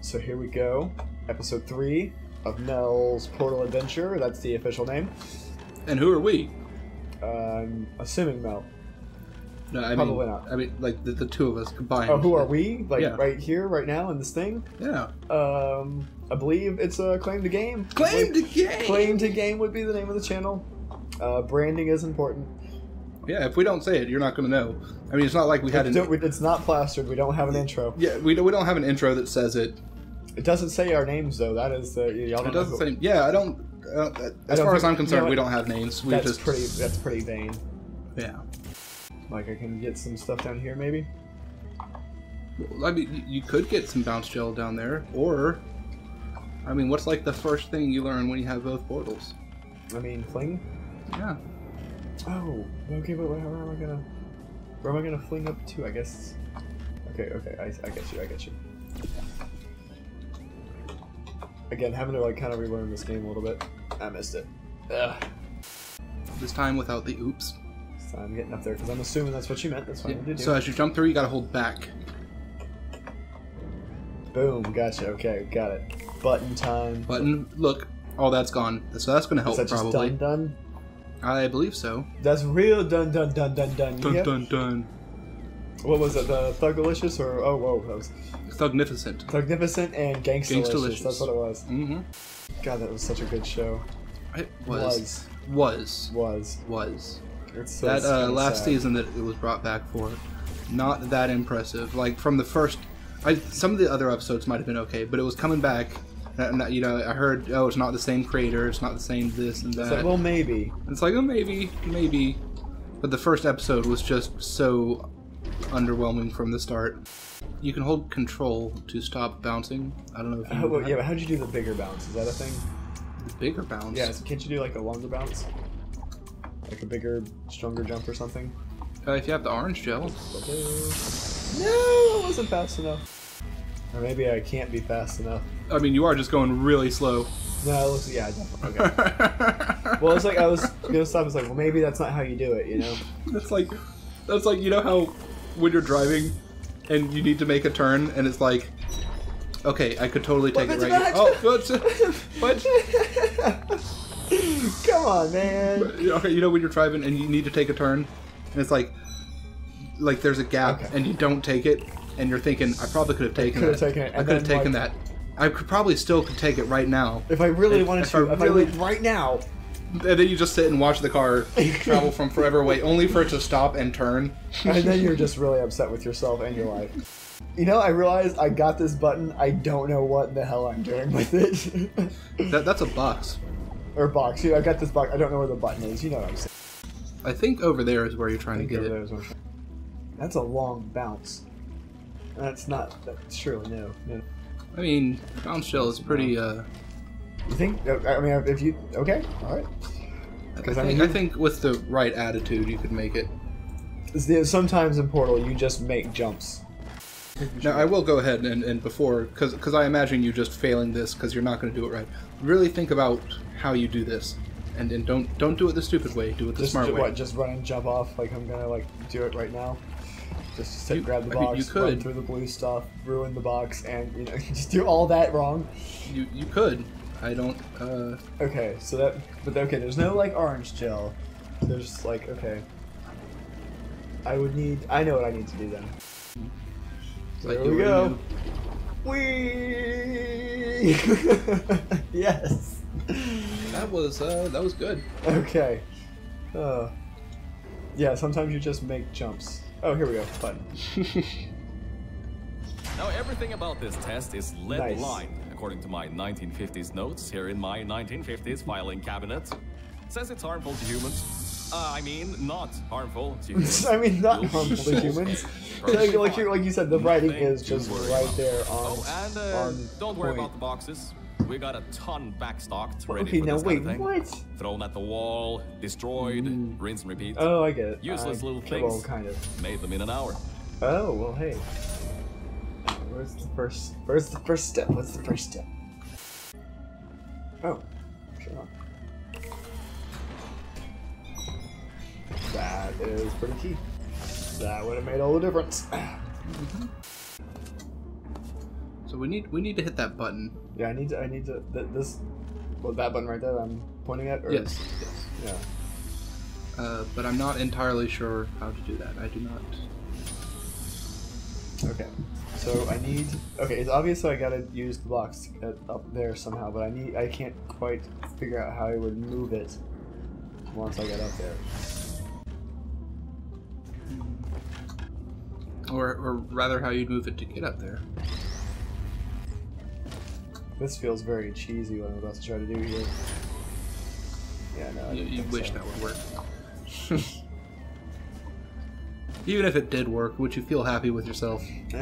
So here we go. Episode 3 of Mel's Portal Adventure. That's the official name. And who are we? Uh, I'm assuming Mel. No, I Probably mean, not. I mean, like the, the two of us combined. Oh, who are we? Like Yeah. right here, right now in this thing? Yeah. Um, I believe it's a claim to game. Claim to game. Claim to game would be the name of the channel. Uh, branding is important. Yeah, if we don't say it, you're not going to know. I mean, it's not like we had It's, an. don't- it's not plastered. We don't have an intro. Yeah, we don't, we don't have an intro that says it. It doesn't say our names though. That is the y'all don't It doesn't say. Yeah, I don't. Uh, as don't far as I'm concerned, you know we don't have names. We That's just pretty. That's pretty vain. Yeah. Like I can get some stuff down here, maybe. Well, I mean, you- you could get some bounce gel down there, or, I mean, what's like the first thing you learn when you have both portals? I mean, fling. Yeah. Oh, okay, but where, where am I gonna? Where am I gonna fling up to? I guess. Okay, okay, I, I get you, I get you. Again, having to like kind of relearn this game a little bit. I missed it. Ugh. This time without the oops. So I'm getting up there because I'm assuming that's what you meant. That's what Yeah. I did. So as you jump through, you gotta hold back. Boom, gotcha. Okay, got it. Button time. Button. Look, all that's gone. So that's gonna Is help that just probably. done done? I believe so. That's real done done done done done. Dun Yep. dun dun. What was it? The Thug Delicious or oh whoa, that was Thugnificent. Thugnificent and Gangsta Gangstalicious. That's what it was. Mm-hmm. God, that was such a good show. It was. Was Was. was. Was. It's so That uh, last sad. season that it was brought back for, not that impressive. Like from the first, I, some of the other episodes might have been okay, but it was coming back. And, you know, I heard, oh, it's not the same creator, it's not the same this and It's that. like, well, maybe. It's like, oh, maybe, maybe. But the first episode was just so underwhelming from the start. You can hold control to stop bouncing. I don't know if you How, know well, yeah, but how'd you do the bigger bounce? Is that a thing? bigger bounce. Yeah, so can't you do like a longer bounce? Like a bigger, stronger jump or something? Uh, if you have the orange gel. No, it wasn't fast enough. Or maybe I can't be fast enough. I mean, you are just going really slow. No, it looks, yeah, definitely. Okay. well, it's like I was gonna stop. It's like, well, maybe that's not how you do it, you know? That's like, that's like you know how when you're driving and you need to make a turn and it's like, okay, I could totally take What, it right. Here. Oh, what? Come on, man. Okay, you know when you're driving and you need to take a turn and it's like, like there's a gap Okay. and you don't take it and you're thinking I probably could have taken could've that. taken it, I and could have then, taken like- that. I could probably still could take it right now. If I really If- wanted if to, I if really- I would right now, And then you just sit and watch the car travel from forever away, only for it to stop and turn. and then you're just really upset with yourself and your life. You know, I realized I got this button. I don't know what the hell I'm doing with it. That, that's a box. or box. You know, I got this box. I don't know where the button is. You know what I'm saying. I think over there is where you're trying to get over it. there is what That's a long bounce. That's not. That's surely no. no. I mean, bounce gel is pretty. Uh, You think? I mean, if you okay, all right. I Because think, I mean, I think with the right attitude, you could make it. Sometimes in Portal, you just make jumps. Now, I will go ahead and, and before, because because I imagine you just failing this because you're not going to do it right. Really think about how you do this, and, and don't don't do it the stupid way. Do it the Just smart ju- way. what? Just run and jump off like I'm gonna like do it right now. Just sit, You- grab the I mean, box, you run through the blue stuff, ruin the box, and you know just do all that wrong. You you could. I don't. Uh, Okay, so that but okay, there's no like orange gel. There's like okay. I would need. I know what I need to do then. So like there we go. Whee! yes. That was uh, that was good. Okay. Uh, yeah, sometimes you just make jumps. Oh, here we go. Fun. Now everything about this test is lead Nice. lined, according to my 1950s notes here in my 1950s filing cabinet. Says it's harmful to humans. Uh, I mean, not harmful to humans. I mean, not harmful to humans. like, like, you, like you said, the writing is just right there on. Oh, and uh, on don't worry point. about the boxes. We got a ton backstocked, ready Okay, for now this wait, kind of thing. what? Thrown at the wall, destroyed, Mm. rinse and repeat. Oh, I get it. Useless I, little things. kind of. Made them in an hour. Oh well, hey. Where's the first? Where's the first step? What's the first step? Oh, sure. That is pretty key. That would have made all the difference. So we need we need to hit that button. Yeah, I need to. I need to. Th- this. Well, that button right there. that I'm pointing at. Or, Yes. Yes. Yeah. Uh, but I'm not entirely sure how to do that. I do not. Okay. So I need. Okay, it's obvious that I gotta use the box to get up there somehow, but I need. I can't quite figure out how I would move it once I get up there. Or, or rather, how you'd move it to get up there. This feels very cheesy what I'm about to try to do here. Yeah, no. I You, you wish so. that would work. Even if it did work, would you feel happy with yourself? Uh,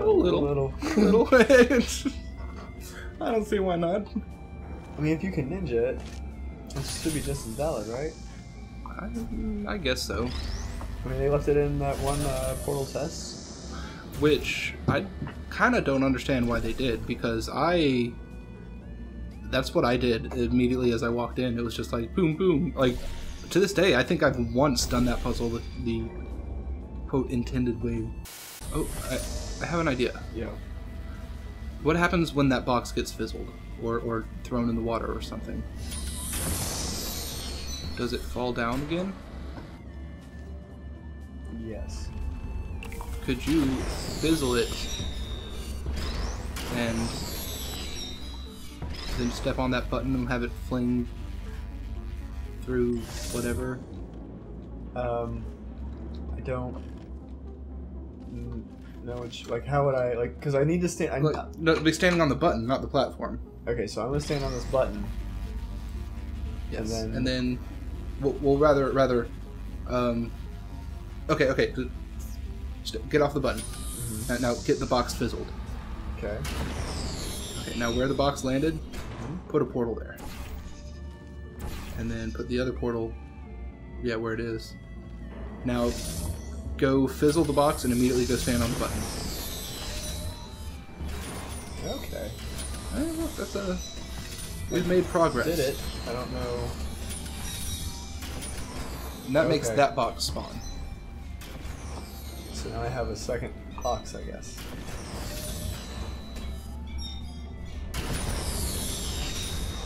A little. A little. A little. I don't see why not. I mean, if you can ninja it, it should be just as valid, right? I, I guess so. I mean, they left it in that one uh, portal test. Which I kind of don't understand why they did because I. That's what I did immediately as I walked in. It was just like boom, boom. Like to this day, I think I've once done that puzzle the, the quote intended way. Oh, I, I have an idea. Yeah. What happens when that box gets fizzled or, or thrown in the water or something? Does it fall down again? Yes. Could you fizzle it and then step on that button and have it fling through whatever? Um, I don't mm, know which. Like, how would I like? Because I need to stand. I, Like, no, be standing on the button, not the platform. okay, so I'm gonna stand on this button. Yes. then- And then, well, well rather, rather, um, okay, okay, get off the button. Now, now get the box fizzled. Okay. Okay, now where the box landed, put a portal there. And then put the other portal, yeah, where it is. Now, go fizzle the box and immediately go stand on the button. Okay. Hey, look, that's a. We've made progress. Did it? I don't know. And that makes that box spawn. So now I have a second box, I guess.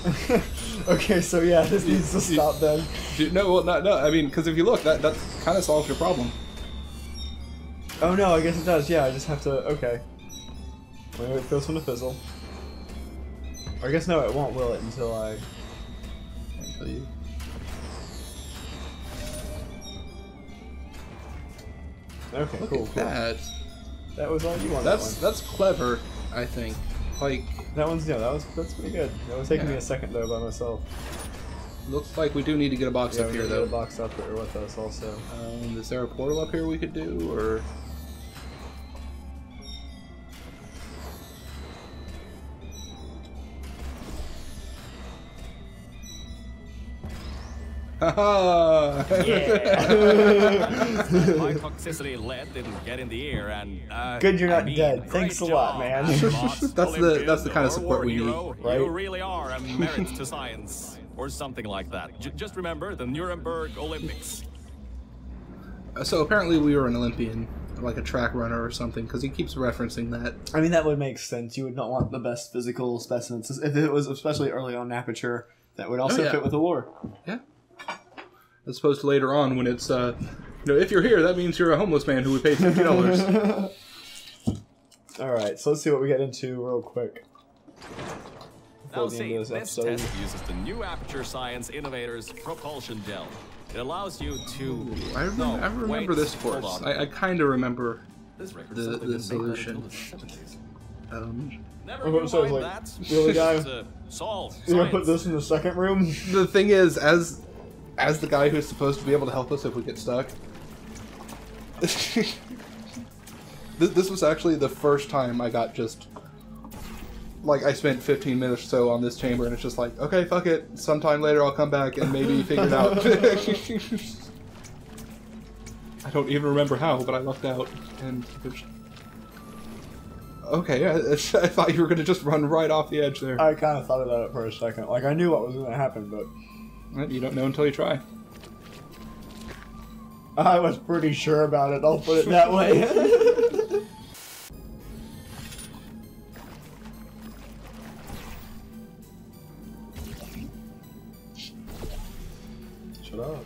okay, so yeah, this needs to stop then. No, well, no, no. I mean, because if you look, that that kind of solves your problem. Oh no, I guess it does. Yeah, I just have to. Okay. Wait, wait for this one to fizzle. Or I guess no, it won't, will it? Until I. Until you. Okay, Look cool, cool. that. That was all you wanted. That's that, that's clever. I think. Like, that one's yeah, that was that's pretty good. That was taking me a second though by myself. looks like we do need to get a box Yeah, up we here need to get though. a box up there with us also. Um, is there a portal up here we could do, or? My toxicity lead didn't get in the air, and uh, Good you're I not mean, dead. Thanks a lot, man. That's the- that's the kind of support we need, right? You really are a merit to science, or something like that. J- just remember the Nuremberg Olympics. so apparently we were an Olympian, like a track runner or something, because he keeps referencing that. I mean, that would make sense. You would not want the best physical specimens if it was especially early on aperture. That would also Oh, yeah. fit with the lore. Yeah. As opposed to later on when it's, uh, you know, if you're here, that means you're a homeless man who would pay fifty dollars. All right, so let's see what we get into real quick. Now Before the end see, of this this test uses the new Aperture Science Innovators Propulsion Gel. It allows you to. I remember, No, I remember wait, this course. I, I kind of remember. This the- the didn't make that solution. until the 70s. Um, Never Oh, you so it's mind like, that. really, guy? Just, uh, solve. You're gonna put this in the second room? the thing is, as as the guy who's supposed to be able to help us if we get stuck, this, this was actually the first time I got just like I spent 15 minutes or so on this chamber, and it's just like, okay, fuck it. Sometime later, I'll come back and maybe figure it out. I don't even remember how, but I lucked out, and it okay, I, I thought you were gonna just run right off the edge there. I kind of thought about it for a second. Like, I knew what was gonna happen, but you don't know until you try. I was pretty sure about it, I'll put it that way. Shut up.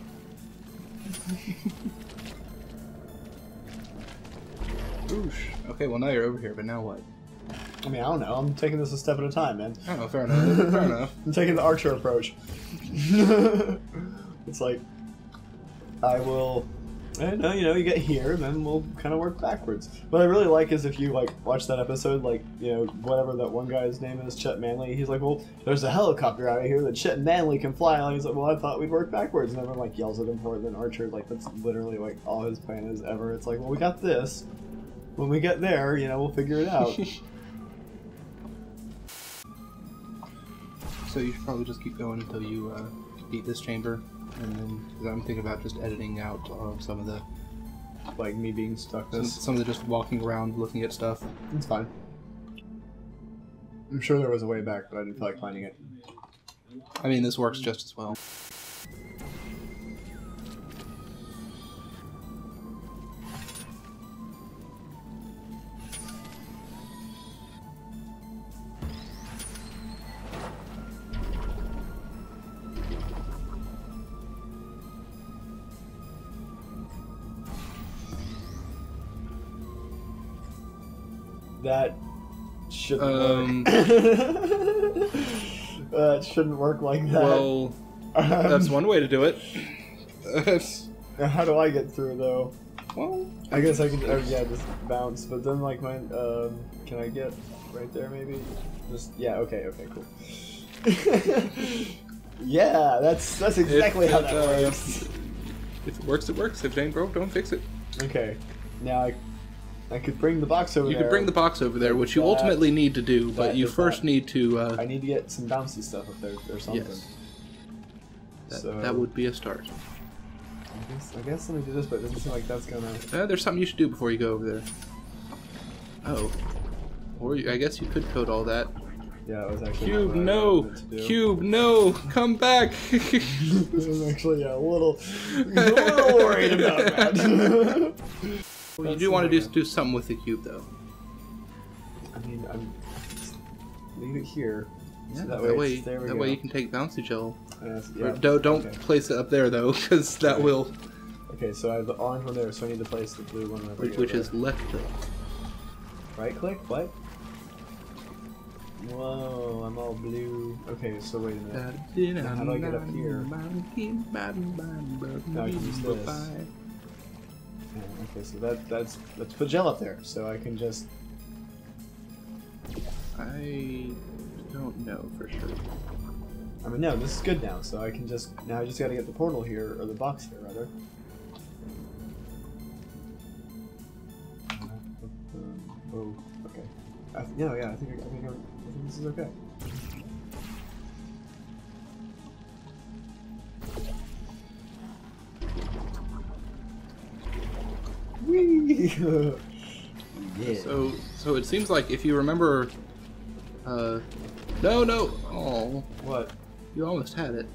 Oosh. Okay, well now you're over here, but now what? I mean, I don't know. I'm taking this a step at a time, man. I don't know. Fair enough. fair enough. I'm taking the archer approach. it's like I will. I know, you know, you get here, and then we'll kind of work backwards. What I really like is if you like watch that episode, like you know, whatever that one guy's name is, Chet Manley. He's like, well, there's a helicopter out of here that Chet Manley can fly. And he's like, well, I thought we'd work backwards, and everyone like yells at him for it. Then Archer, like, that's literally like all his plan is ever. It's like, well, we got this. When we get there, you know, we'll figure it out. So you should probably just keep going until you uh, beat this chamber, and then cause I'm thinking about just editing out uh, some of the like me being stuck some, some of the just walking around looking at stuff. It's fine. I'm sure there was a way back, but I didn't feel like finding it. I mean, this works just as well. That shouldn't Um, work. that shouldn't work like that. Well, Um, that's one way to do it. How do I get through though? well, I guess I can. Oh yeah, just bounce. But then like my um, can I get right there maybe? Just yeah. Okay. Okay. Cool. yeah, that's that's exactly how that uh, works. if it works, it works. If it ain't broke, don't fix it. Okay. Now I, I could bring the box over You there. You could bring the box over there, which you That- ultimately need to do, but you first not. need to. Uh, I need to get some bouncy stuff up there or something. yes, that, So- that would be a start. I guess, I guess let me do this, but it doesn't seem like that's gonna. Uh, there's something you should do before you go over there. Oh, or you, I guess you could code all that. Yeah, it was actually. Cube, I no! wanted to do. Cube, no! Come back! this is actually yeah, a little, a little worried about that. you do want to do something do something with the cube, though. I mean, I'm leave it here. Yeah, So that, that way way, there we that go. way you can take bouncy gel. Uh, yes, Or yeah. don't don't Okay. place it up there though, because that Okay. will, Okay, so I have the orange one there, so I need to place the blue one over which, which is left click. right click. What? Whoa, I'm all blue. Okay, so wait a minute. How do I get up here? No, I can use this. Okay, so that that's let's put gel up there, so I can just. I don't know for sure. I mean, no, this is good now, so I can just now I just gotta get the portal here or the box here rather. Uh, oh, okay. I th- no, yeah, I think I, I think I'm, I think this is okay. Yeah. So so it seems like if you remember, uh, no no, oh, what? you almost had it.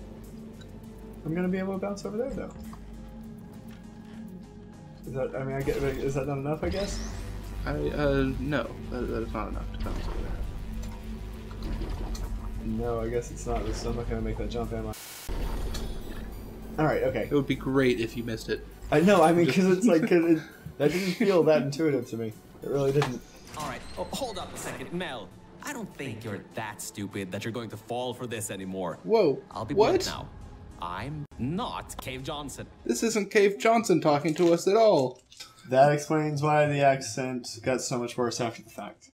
I'm gonna be able to bounce over there though. Is that? I mean, I get. Is that not enough? I guess. I uh no, that, that is not enough to bounce over there. No, I guess it's not. So I'm not gonna make that jump, am I? All right. Okay. It would be great if you missed it. I know. I mean, because it's like 'cause it, that didn't feel that intuitive to me. It really didn't. All right, oh, hold up a second, Mel. I don't think you're that stupid that you're going to fall for this anymore. Whoa! I'll be what? now. I'm not Cave Johnson. This isn't Cave Johnson talking to us at all. That explains why the accent got so much worse after the fact.